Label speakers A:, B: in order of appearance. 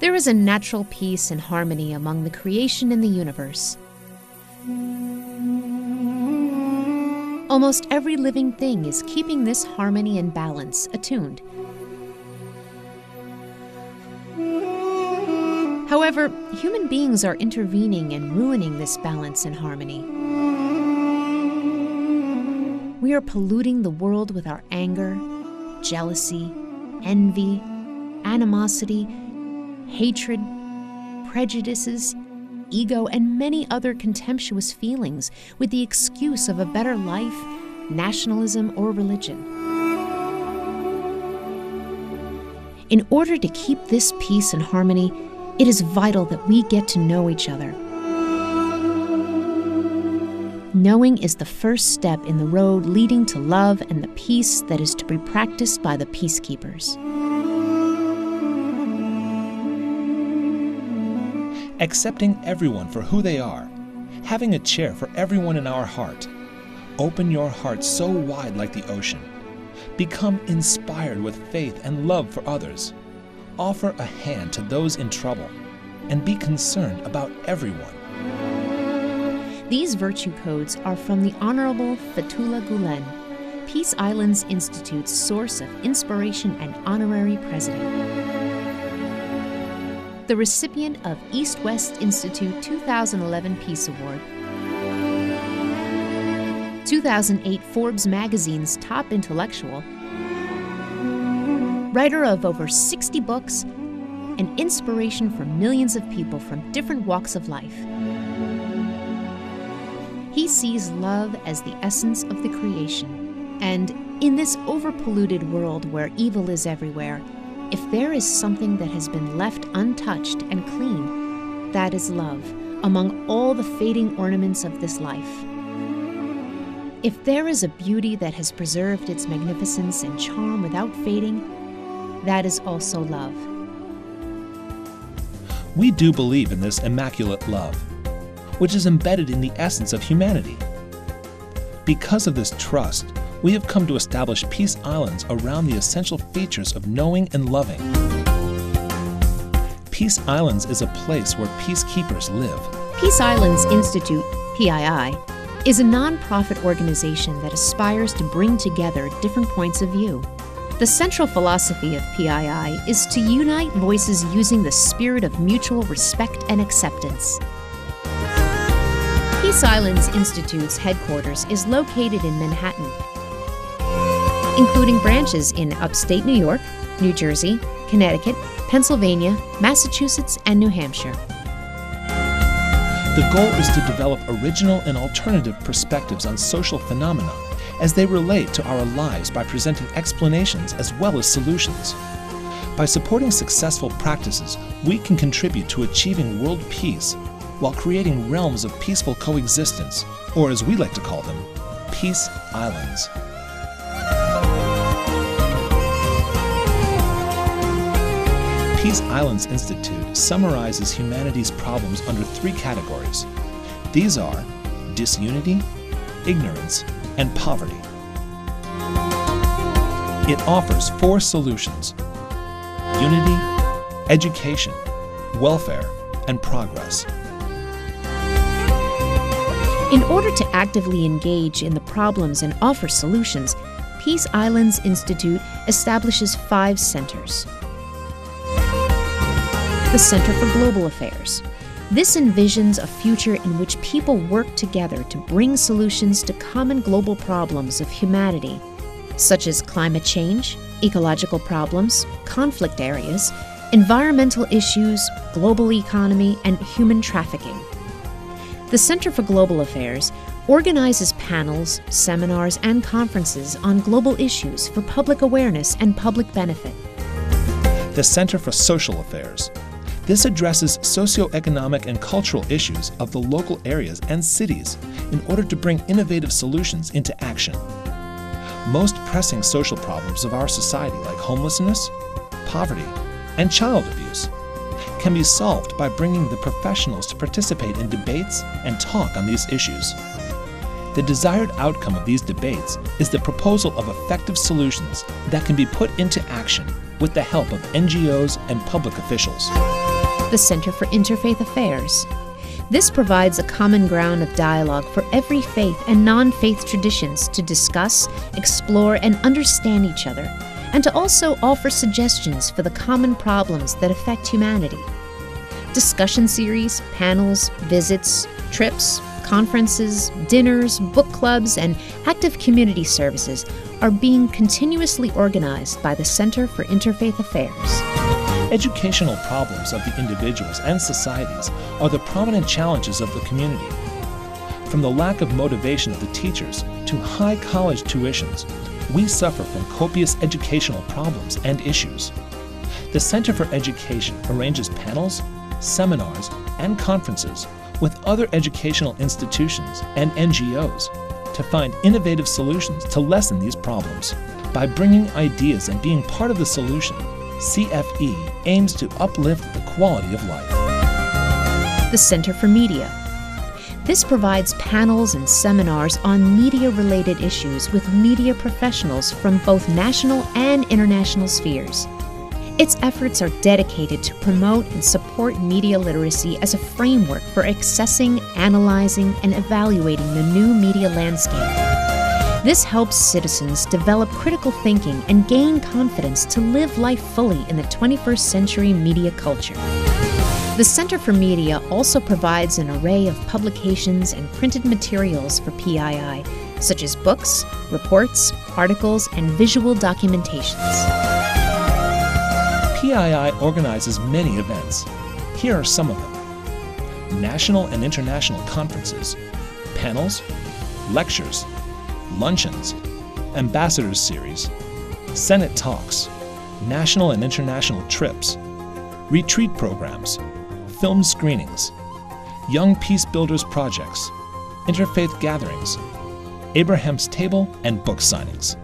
A: There is a natural peace and harmony among the creation and the universe. Almost every living thing is keeping this harmony and balance attuned. However, human beings are intervening and ruining this balance and harmony. We are polluting the world with our anger, jealousy, envy, animosity, hatred, prejudices, ego, and many other contemptuous feelings with the excuse of a better life, nationalism, or religion. In order to keep this peace and harmony, it is vital that we get to know each other. Knowing is the first step in the road leading to love and the peace that is to be practiced by the peacekeepers.
B: Accepting everyone for who they are, having a chair for everyone in our heart. Open your heart so wide like the ocean. Become inspired with faith and love for others. Offer a hand to those in trouble, and be concerned about everyone.
A: These virtue codes are from the Honorable Fethullah Gulen, Peace Islands Institute's source of inspiration and honorary president the recipient of East West Institute 2011 Peace Award. 2008 Forbes magazine's top intellectual, writer of over 60 books, an inspiration for millions of people from different walks of life. He sees love as the essence of the creation, and in this overpolluted world where evil is everywhere, if there is something that has been left untouched and clean, that is love, among all the fading ornaments of this life. If there is a beauty that has preserved its magnificence and charm without fading, that is also love.
B: We do believe in this immaculate love, which is embedded in the essence of humanity. Because of this trust, we have come to establish peace islands around the essential features of knowing and loving. Peace Islands is a place where peacekeepers live.
A: Peace Islands Institute, PII, is a nonprofit organization that aspires to bring together different points of view. The central philosophy of PII is to unite voices using the spirit of mutual respect and acceptance. Peace Islands Institute's headquarters is located in Manhattan including branches in upstate New York, New Jersey, Connecticut, Pennsylvania, Massachusetts, and New Hampshire.
B: The goal is to develop original and alternative perspectives on social phenomena as they relate to our lives by presenting explanations as well as solutions. By supporting successful practices, we can contribute to achieving world peace while creating realms of peaceful coexistence, or as we like to call them, peace islands. Peace Islands Institute summarizes humanity's problems under three categories. These are disunity, ignorance, and poverty. It offers four solutions unity, education, welfare, and progress.
A: In order to actively engage in the problems and offer solutions, Peace Islands Institute establishes five centers the Center for Global Affairs. This envisions a future in which people work together to bring solutions to common global problems of humanity, such as climate change, ecological problems, conflict areas, environmental issues, global economy, and human trafficking. The Center for Global Affairs organizes panels, seminars, and conferences on global issues for public awareness and public benefit.
B: The Center for Social Affairs this addresses socioeconomic and cultural issues of the local areas and cities in order to bring innovative solutions into action. Most pressing social problems of our society, like homelessness, poverty, and child abuse, can be solved by bringing the professionals to participate in debates and talk on these issues. The desired outcome of these debates is the proposal of effective solutions that can be put into action with the help of NGOs and public officials.
A: The Center for Interfaith Affairs. This provides a common ground of dialogue for every faith and non faith traditions to discuss, explore, and understand each other, and to also offer suggestions for the common problems that affect humanity. Discussion series, panels, visits, trips, conferences, dinners, book clubs, and active community services are being continuously organized by the Center for Interfaith Affairs.
B: Educational problems of the individuals and societies are the prominent challenges of the community. From the lack of motivation of the teachers to high college tuitions, we suffer from copious educational problems and issues. The Center for Education arranges panels, seminars, and conferences with other educational institutions and NGOs to find innovative solutions to lessen these problems. By bringing ideas and being part of the solution, CFE aims to uplift the quality of life.
A: The Center for Media. This provides panels and seminars on media related issues with media professionals from both national and international spheres. Its efforts are dedicated to promote and support media literacy as a framework for accessing, analyzing, and evaluating the new media landscape. This helps citizens develop critical thinking and gain confidence to live life fully in the 21st century media culture. The Center for Media also provides an array of publications and printed materials for PII, such as books, reports, articles, and visual documentations.
B: PII organizes many events. Here are some of them national and international conferences, panels, lectures, luncheons, ambassadors series, Senate talks, national and international trips, retreat programs, film screenings, Young Peace Builders projects, interfaith gatherings, Abraham's Table, and book signings.